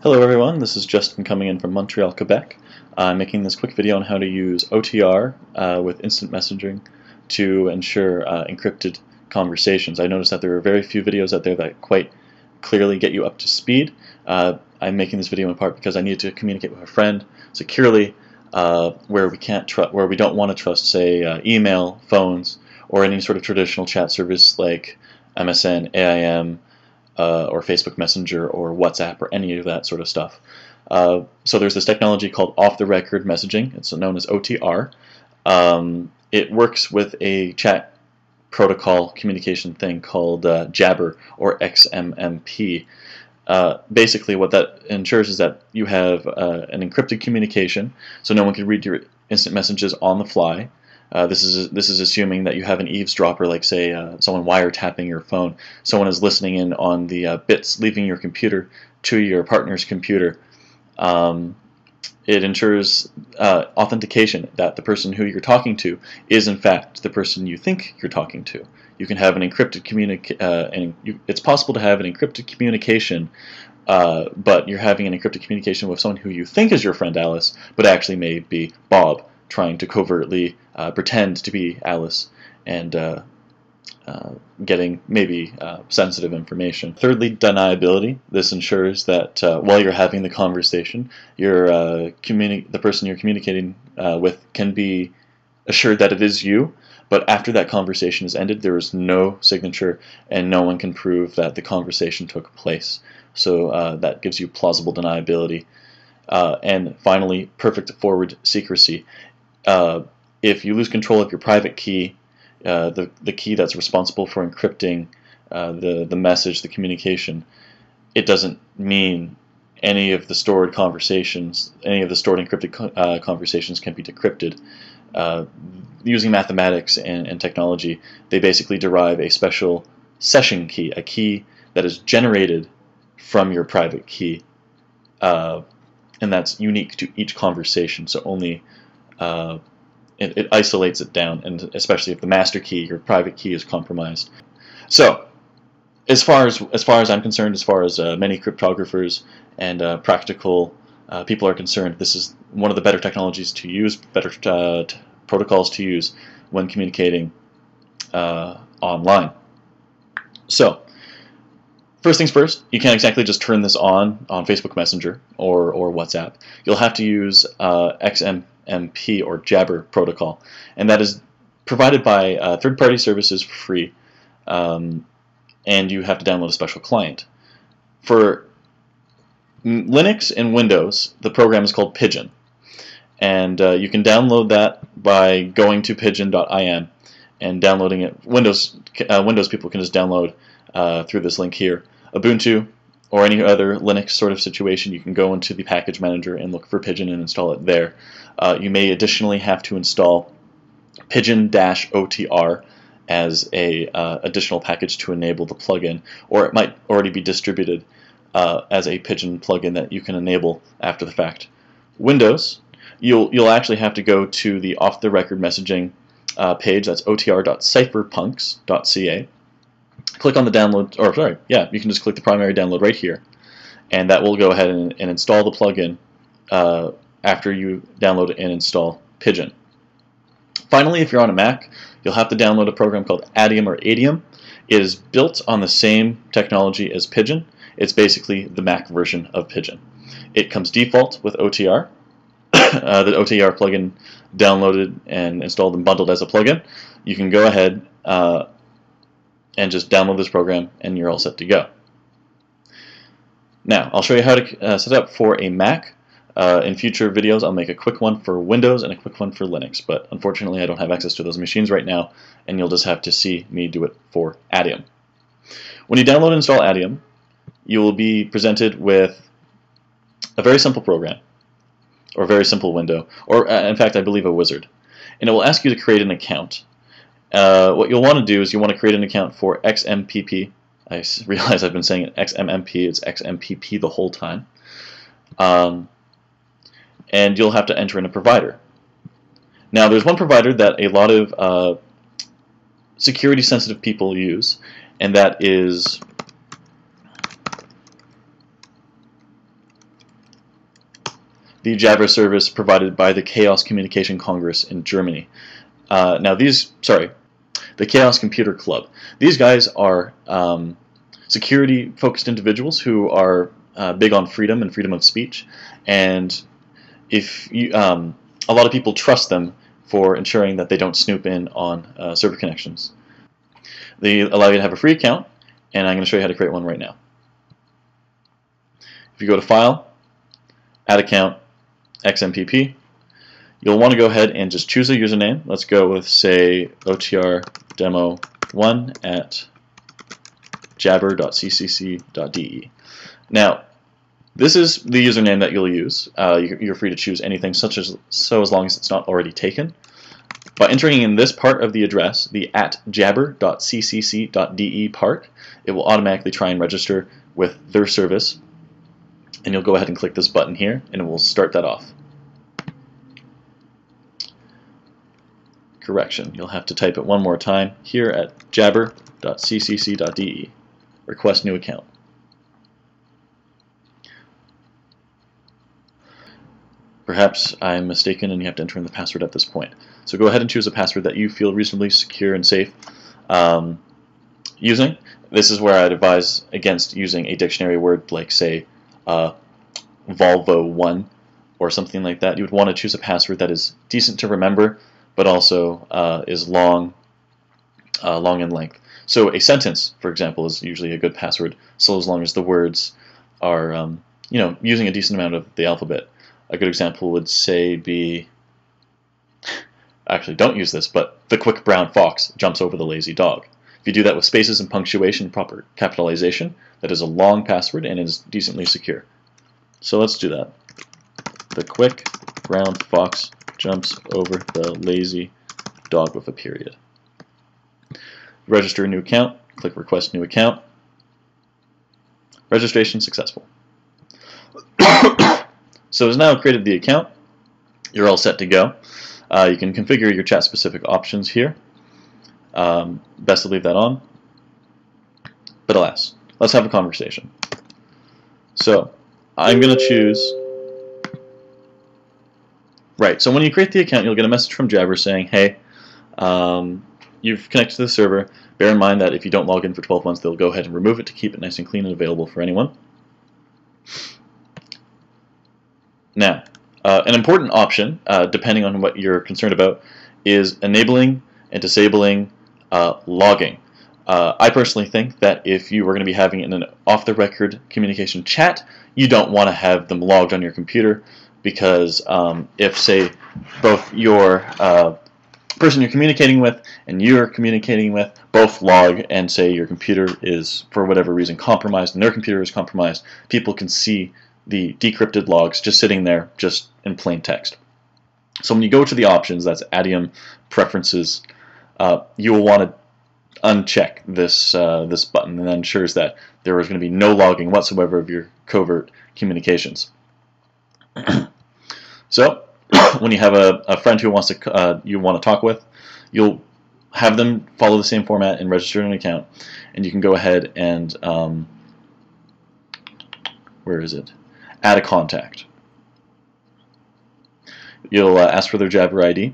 Hello everyone, this is Justin coming in from Montreal, Quebec. I'm making this quick video on how to use OTR uh, with instant messaging to ensure uh, encrypted conversations. I noticed that there are very few videos out there that quite clearly get you up to speed. Uh, I'm making this video in part because I need to communicate with a friend securely uh, where we can't where we don't want to trust, say, uh, email, phones, or any sort of traditional chat service like MSN, AIM, uh, or Facebook Messenger or WhatsApp or any of that sort of stuff. Uh, so there's this technology called off-the-record messaging. It's known as OTR. Um, it works with a chat protocol communication thing called uh, Jabber or XMMP. Uh, basically, what that ensures is that you have uh, an encrypted communication, so no one can read your instant messages on the fly. Uh, this is this is assuming that you have an eavesdropper, like say uh, someone wiretapping your phone. Someone is listening in on the uh, bits leaving your computer to your partner's computer. Um, it ensures uh, authentication that the person who you're talking to is in fact the person you think you're talking to. You can have an encrypted communica- uh, and you, it's possible to have an encrypted communication but you're having an encrypted communication with someone who you think is your friend Alice, but actually may be Bob, trying to covertly uh, pretend to be Alice and uh, uh, getting maybe uh, sensitive information. Thirdly, deniability. This ensures that uh, while you're having the conversation, your uh, the person you're communicating with can be assured that it is you, but after that conversation is ended, there is no signature and no one can prove that the conversation took place. So that gives you plausible deniability. And finally, perfect forward secrecy uh, if you lose control of your private key, uh, the, the key that's responsible for encrypting uh, the, the message, the communication, it doesn't mean any of the stored conversations, any of the stored encrypted uh, conversations can be decrypted. Uh, using mathematics and, and technology, they basically derive a special session key, a key that is generated from your private key, uh, and that's unique to each conversation. So only uh, it, it, isolates it down, and especially if the master key, your private key, is compromised. So, as far as as far as I'm concerned, as far as uh, many cryptographers and uh, practical uh, people are concerned, this is one of the better technologies to use, better uh, protocols to use when communicating uh, online. So, First things first, you can't exactly just turn this on on Facebook Messenger or, or WhatsApp. You'll have to use uh, MP or Jabber protocol, and that is provided by uh, third-party services for free, um, and you have to download a special client. For Linux and Windows, the program is called Pidgin, and uh, you can download that by going to pidgin.im and downloading it. Windows uh, Windows people can just download uh, through this link here. Ubuntu or any other Linux sort of situation, you can go into the package manager and look for Pidgin and install it there. Uh, you may additionally have to install pidgin-otr as a uh, additional package to enable the plugin, or it might already be distributed uh, as a Pidgin plugin that you can enable after the fact. Windows, you'll you'll actually have to go to the off-the-record messaging uh, page. That's otr.cypherpunks.ca click on the download, or sorry, yeah, you can just click the primary download right here, and that will go ahead and, and install the plugin uh, after you download and install Pidgin. Finally, if you're on a Mac, you'll have to download a program called Adium or Adium. It is built on the same technology as Pidgin. It's basically the Mac version of Pidgin. It comes default with OTR. uh, the OTR plugin downloaded and installed and bundled as a plugin. You can go ahead uh, and just download this program and you're all set to go. Now, I'll show you how to uh, set up for a Mac. Uh, in future videos, I'll make a quick one for Windows and a quick one for Linux, but unfortunately I don't have access to those machines right now, and you'll just have to see me do it for Adium. When you download and install Adium, you will be presented with a very simple program, or a very simple window, or uh, in fact I believe a wizard. And it will ask you to create an account. Uh, what you'll want to do is you want to create an account for XMPP. I realize I've been saying XMMP. It's XMPP the whole time. Um, and you'll have to enter in a provider. Now, there's one provider that a lot of uh, security-sensitive people use, and that is the Jabber service provided by the Chaos Communication Congress in Germany. Uh, now these, sorry, the Chaos Computer Club. These guys are um, security-focused individuals who are uh, big on freedom and freedom of speech, and if you, um, a lot of people trust them for ensuring that they don't snoop in on uh, server connections. They allow you to have a free account, and I'm going to show you how to create one right now. If you go to File, Add Account, XMPP, you'll want to go ahead and just choose a username. Let's go with, say, OTR demo 1 at jabber.ccc.de. Now, this is the username that you'll use. Uh, you're free to choose anything such as so as long as it's not already taken. By entering in this part of the address, the at jabber.ccc.de part, it will automatically try and register with their service. And you'll go ahead and click this button here, and it will start that off. Correction, you'll have to type it one more time here at jabber.ccc.de. Request new account. Perhaps I'm mistaken and you have to enter in the password at this point. So go ahead and choose a password that you feel reasonably secure and safe um, using. This is where I'd advise against using a dictionary word like, say, uh, Volvo1 or something like that. You would want to choose a password that is decent to remember, but also uh, is long, uh, long in length. So a sentence, for example, is usually a good password, so as long as the words are, um, you know, using a decent amount of the alphabet. A good example would say be, actually don't use this, but the quick brown fox jumps over the lazy dog. If you do that with spaces and punctuation proper capitalization, that is a long password and is decently secure. So let's do that. The quick brown fox jumps over the lazy dog with a period. Register a new account, click request new account. Registration successful. So it's now created the account. You're all set to go. Uh, you can configure your chat specific options here. Um, best to leave that on. But alas, let's have a conversation. So I'm going to choose Right, so when you create the account, you'll get a message from Jabber saying, hey, um, you've connected to the server. Bear in mind that if you don't log in for 12 months, they'll go ahead and remove it to keep it nice and clean and available for anyone. Now, uh, an important option, uh, depending on what you're concerned about, is enabling and disabling uh, logging. Uh, I personally think that if you are going to be having an off-the-record communication chat, you don't want to have them logged on your computer because um, if, say, both your uh, person you're communicating with and you're communicating with both log and say your computer is, for whatever reason, compromised and their computer is compromised, people can see the decrypted logs just sitting there just in plain text. So when you go to the options, that's Adium Preferences, uh, you will want to uncheck this uh, this button and that ensures that there is going to be no logging whatsoever of your covert communications. so when you have a, a friend who wants to uh, you want to talk with, you'll have them follow the same format and register an account, and you can go ahead and um, where is it? add a contact. You'll uh, ask for their Jabber ID,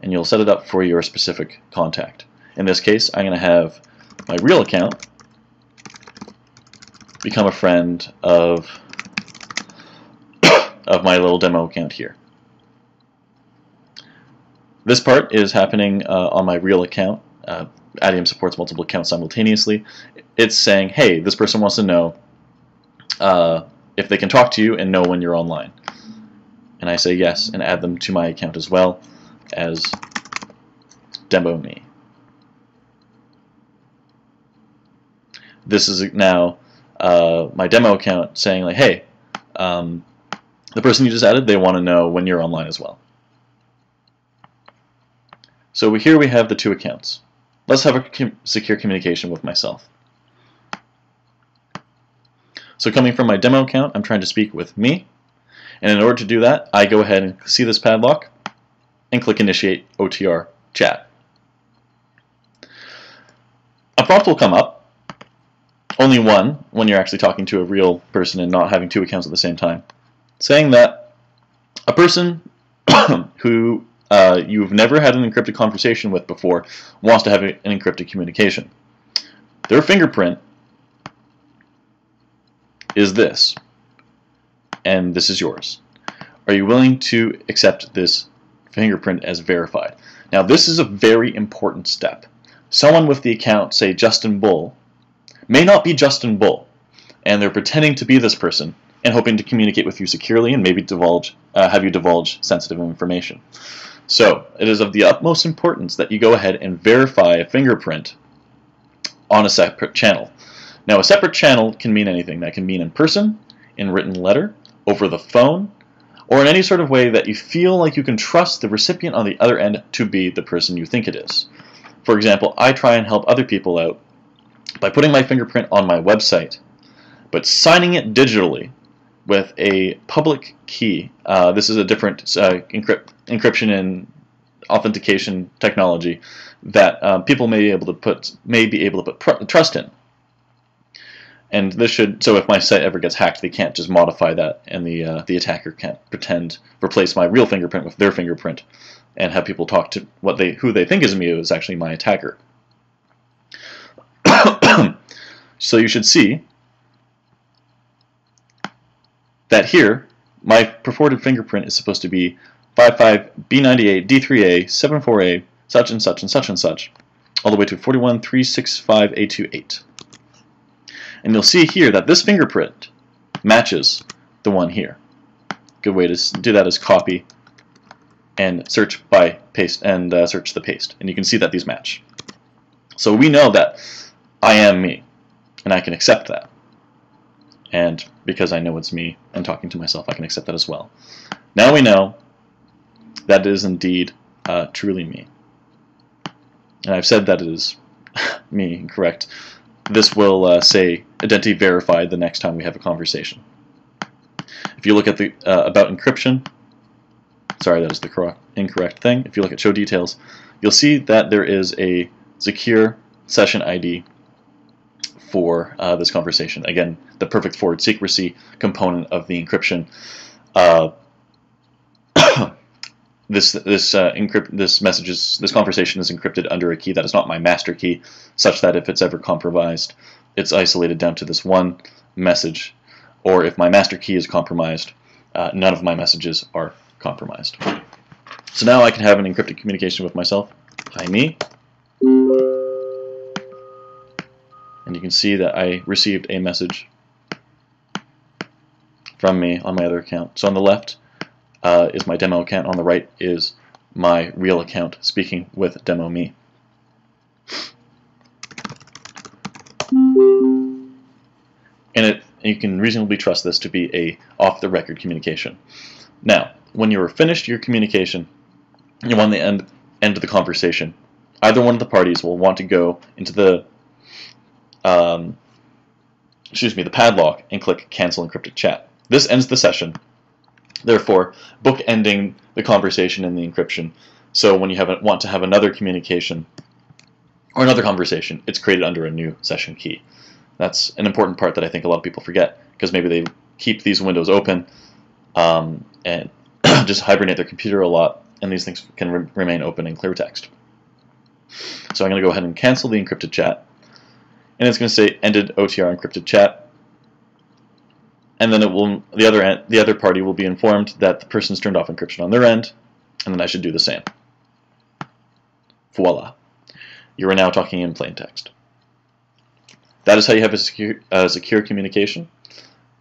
and you'll set it up for your specific contact. In this case, I'm going to have my real account become a friend of of my little demo account here. This part is happening uh, on my real account. Uh, Adium supports multiple accounts simultaneously. It's saying, hey, this person wants to know uh, if they can talk to you and know when you're online. And I say yes and add them to my account as well as demo me. This is now uh, my demo account saying like, hey, um, the person you just added, they want to know when you're online as well. So here we have the two accounts. Let's have a com secure communication with myself. So coming from my demo account, I'm trying to speak with me. And in order to do that, I go ahead and see this padlock and click Initiate OTR Chat. A prompt will come up, only one when you're actually talking to a real person and not having two accounts at the same time, saying that a person who uh, you've never had an encrypted conversation with before wants to have an encrypted communication. Their fingerprint is this, and this is yours. Are you willing to accept this fingerprint as verified? Now, this is a very important step. Someone with the account, say Justin Bull, may not be Justin Bull, and they're pretending to be this person and hoping to communicate with you securely and maybe divulge, uh, have you divulge sensitive information. So, it is of the utmost importance that you go ahead and verify a fingerprint on a separate channel. Now, a separate channel can mean anything. That can mean in person, in written letter, over the phone, or in any sort of way that you feel like you can trust the recipient on the other end to be the person you think it is. For example, I try and help other people out by putting my fingerprint on my website, but signing it digitally with a public key. Uh, this is a different uh, encrypt encryption and authentication technology that uh, people may be able to put may be able to put trust in. And this should so if my site ever gets hacked, they can't just modify that, and the uh, the attacker can't pretend replace my real fingerprint with their fingerprint, and have people talk to what they who they think is me is actually my attacker. so you should see that here my purported fingerprint is supposed to be 55B98 D3A 74A such and such and such and such all the way to 41365A28. And you'll see here that this fingerprint matches the one here. Good way to do that is copy and search by paste and uh, search the paste. And you can see that these match. So we know that I am me, and I can accept that. And because I know it's me and talking to myself, I can accept that as well. Now we know that it is indeed uh, truly me. And I've said that it is me, correct this will uh, say identity verified the next time we have a conversation. If you look at the uh, about encryption, sorry, that is the correct, incorrect thing. If you look at show details, you'll see that there is a secure session ID for uh, this conversation. Again, the perfect forward secrecy component of the encryption. Uh, this this uh, encrypt this message is this conversation is encrypted under a key that is not my master key, such that if it's ever compromised, it's isolated down to this one message. Or if my master key is compromised, uh, none of my messages are compromised. So now I can have an encrypted communication with myself. Hi me. And you can see that I received a message from me on my other account. So on the left, uh, is my demo account. On the right is my real account speaking with demo me. And it, you can reasonably trust this to be a off-the-record communication. Now, when you're finished your communication, you want the end, end of the conversation, either one of the parties will want to go into the um, excuse me, the padlock and click cancel encrypted chat. This ends the session Therefore, bookending the conversation and the encryption. So when you have a, want to have another communication or another conversation, it's created under a new session key. That's an important part that I think a lot of people forget because maybe they keep these windows open um, and just hibernate their computer a lot, and these things can re remain open in clear text. So I'm going to go ahead and cancel the encrypted chat, and it's going to say ended OTR encrypted chat, and then it will the other end, the other party will be informed that the person's turned off encryption on their end, and then I should do the same. Voila. You are now talking in plain text. That is how you have a secure, uh, secure communication,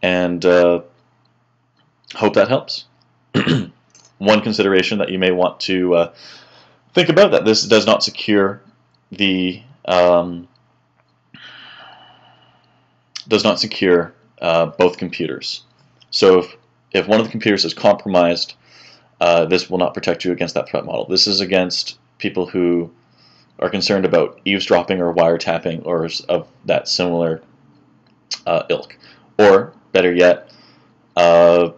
and uh, hope that helps. One consideration that you may want to uh, think about that this does not secure the um, does not secure uh, both computers. So if, if one of the computers is compromised, uh, this will not protect you against that threat model. This is against people who are concerned about eavesdropping or wiretapping or of that similar uh, ilk. Or, better yet, uh,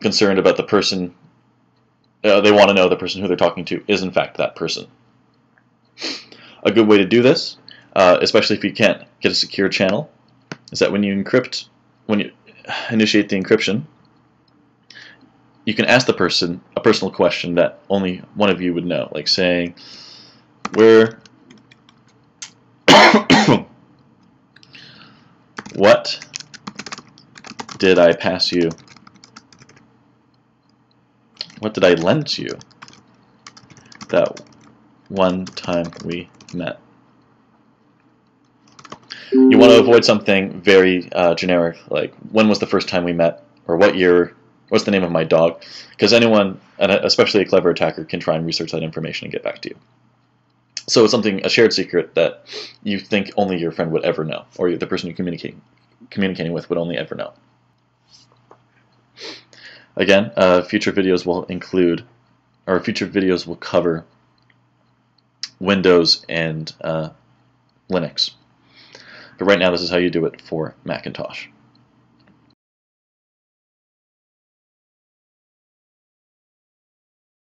concerned about the person, uh, they want to know the person who they're talking to is in fact that person. A good way to do this, uh, especially if you can't get a secure channel, is that when you encrypt when you initiate the encryption, you can ask the person a personal question that only one of you would know, like saying, "Where, what did I pass you? What did I lend you that one time we met?" You want to avoid something very uh, generic, like when was the first time we met, or what year what's the name of my dog? Because anyone, and especially a clever attacker, can try and research that information and get back to you. So it's something, a shared secret that you think only your friend would ever know, or the person you're communicating, communicating with would only ever know. Again, uh, future videos will include, or future videos will cover Windows and uh, Linux. But right now, this is how you do it for Macintosh.